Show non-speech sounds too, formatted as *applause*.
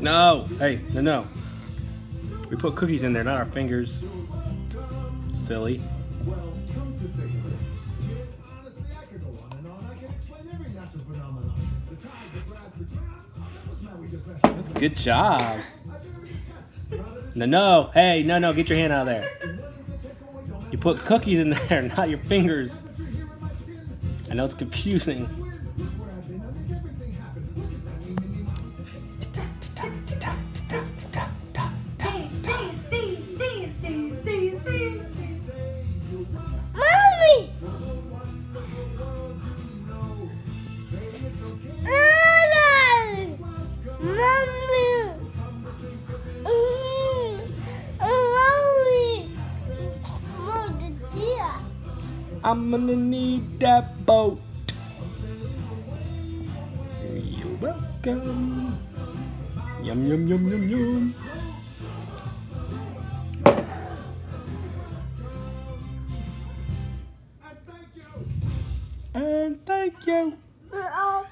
No. Hey, no, no. We put cookies in there, not our fingers. Silly. That's good job. No, no. Hey, no, no. Get your hand out of there. You put cookies in there, *laughs* not your fingers. I know it's confusing. I'm gonna need that boat. You're welcome. Yum, yum, yum, yum, yum. And thank you. Oh. No.